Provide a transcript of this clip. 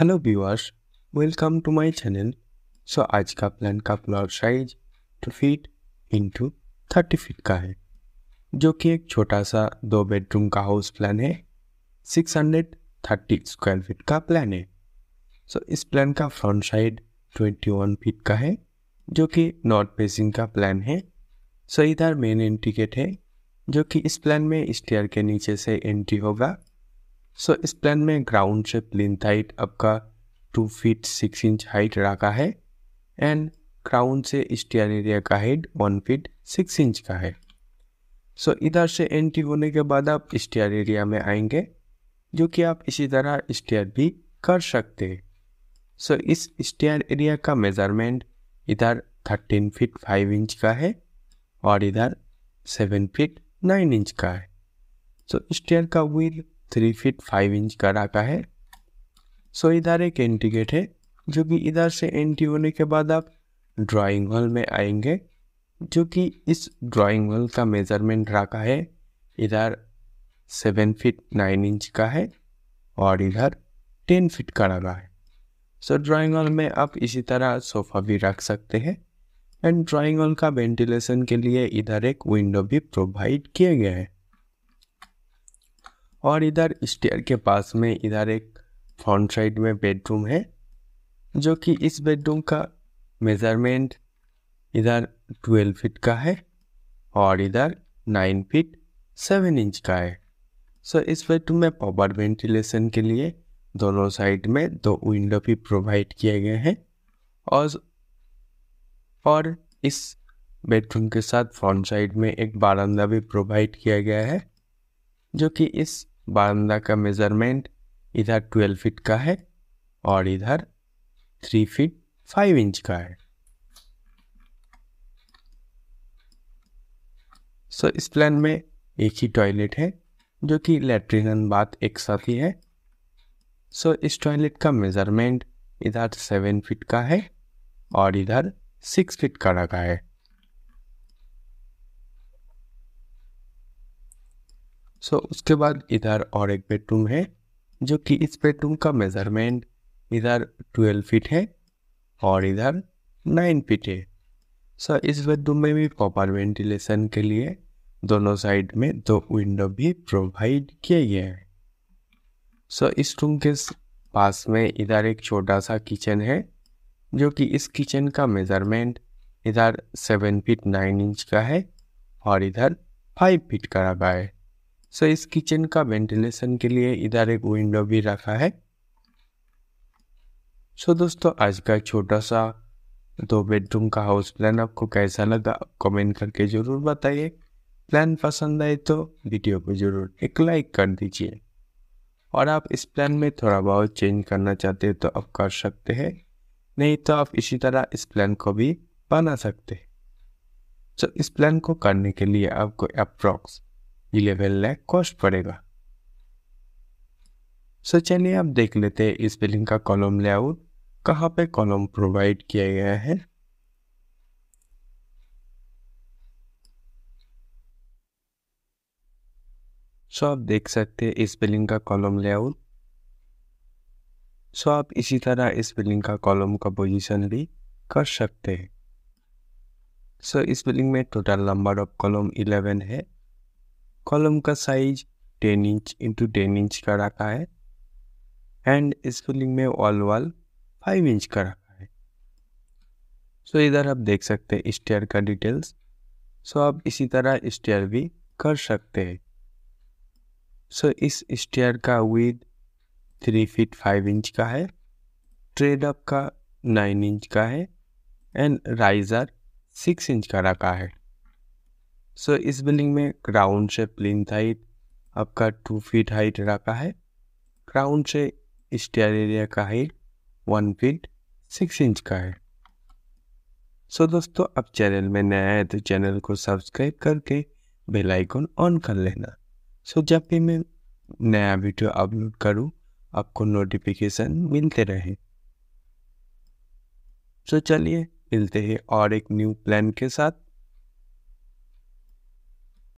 Hello viewers welcome to my channel so आज का plan का floor size two feet into thirty feet का है जो कि एक छोटा सा दो बेडरूम का हाउस प्लान है। Six hundred thirty square feet का प्लान है। सो so, इस प्लान का front side twenty one feet का है जो कि नॉर्थ फेसिंग का प्लान है। सो so, इधर मेन एंट्री गेट है जो कि इस प्लान में स्टेयर के नीचे से एंट्री होगा। सो so, इस प्लान में ग्राउंड से प्लिंथ हाइट आपका two feet six inch height रखा है एंड ग्राउंड से स्टेयर एरिया का height one feet six inch का है। सो so, इधर से एंट्री होने के बाद आप स्टेयर एरिया में आएँगे जो कि आप इसी तरह स्टेयर भी कर सकते हैं। सो so, इस स्टेयर एरिया का मेज़रमेंट इधर थर्टीन फीट फाइव इंच का है और इधर सेवन फीट नाइन इंच का है। सो so, स्टेयर का wheel three feet five inch का रखा है। सो इधर एक एंट्री गेट है, जो कि इधर से एंट्री होने के बाद आप ड्राइंग हॉल में आएँगे, जो कि इस ड्राइंग हॉल का मेज़रमेंट रखा है। इधर सेवन फीट नाइन इंच का है और इधर टेन फीट का रखा है। सो ड्राइंग हॉल में आप इसी तरह सोफा भी रख सकते हैं। एंड ड्राइंग हॉल का वेंटिलेशन के लिए इधर एक विंडो भी प्रोवाइड किया गया है। और इधर स्टेयर के पास में इधर एक फ्रंट साइड में बेडरूम है, जो कि इस बेडरूम का मेज़रमेंट इधर ट्वेल्व फीट का है और इधर नाइन फीट सेवन इंच का है। सो इस बेडरूम में पावर वेंटिलेशन के लिए दोनों साइड में दो विंडो भी प्रोवाइड किए गए हैं और और इस बेडरूम के साथ फ्रंट साइड में एक बारंदा भी प्रोवाइड किया गया है, जो कि इस बारंदा का मेज़रमेंट इधर ट्वेल्व फीट का है और इधर थ्री फीट फाइव इंच का है। सो इस प्लान में एक ही टॉयलेट है, जो कि लेट्रिन बाथ एक साथ ही है। सो इस टॉयलेट का मेज़रमेंट इधर सेवन फीट का है और इधर सिक्स फीट का रखा है। सो उसके बाद इधर और एक बेडरूम है, जो कि इस बेडरूम का मेज़रमेंट इधर ट्वेल्व फीट है और इधर नाइन फीट है। सो इस बेडरूम में भी प्रॉपर वेंटिलेशन के लिए दोनों साइड में दो विंडो भी प्रोवाइड किए गए हैं। सो इस रूम के पास में इधर एक छोटा सा किचन है, जो कि इस किचन का मेज़रमेंट इधर सेवन फीट नाइन इंच का है और इधर फाइव फीट का रखा है। सो इस किचन का वेंटिलेशन के लिए इधर एक विंडो भी रखा है। सो so, दोस्तों आज का छोटा सा दो बेडरूम का हाउस प्लान आपको कैसा लगा कमेंट करके ज़रूर बताइए। प्लान पसंद आए तो वीडियो को ज़रूर एक लाइक कर दीजिए। और आप इस प्लान में थोड़ा बहुत चेंज करना चाहते हैं तो आप कर सकते हैं। नहीं तो आप इसी तरह इस प्लान को भी बना सकते हैं। तो इस प्लान को करने के लिए आपको अप्रॉक्स इलेवन लैख कॉस्ट पड़ेगा। सो चलिए आप देख लेते हैं इस बिल्डिंग का कॉलम लेआउट कहाँ पे कॉलम प्रोवाइड किया गया है। सो आप देख सकते हैं इस बिल्डिंग का कॉलम लेआउट सो आप इसी तरह इस बिल्डिंग का कॉलम का पोजीशन भी कर सकते हैं। सो इस बिल्डिंग में टोटल नंबर ऑफ़ कॉलम 11 है। कॉलम का size ten inch into ten inch का रखा है। एंड इस फिलिंग में वॉल वॉल फाइव इंच का रखा है। सो so, इधर आप देख सकते हैं स्टेयर का डिटेल्स। सो so, आप इसी तरह स्टेयर भी कर सकते हैं। सो so, इस स्टेयर का width three feet five inch का है। ट्रेड अप का नाइन इंच का है। एंड राइजर सिक्स इंच का रखा है। सो so, इस बिल्डिंग में ग्राउंड से प्लिंथ हाइट आपका टू फीट हाइट रखा है। ग्राउंड से स्टेयर एरिया का height one feet six inch का है। सो so, दोस्तों अब चैनल में नया है तो चैनल को सब्सक्राइब करके बेल आइकन ऑन कर लेना। सो so, जब भी मैं नया वीडियो अपलोड करूँ आपको नोटिफिकेशन मिलते रहे। सो so, चलिए मिलते हैं और एक न्यू प्लान के साथ।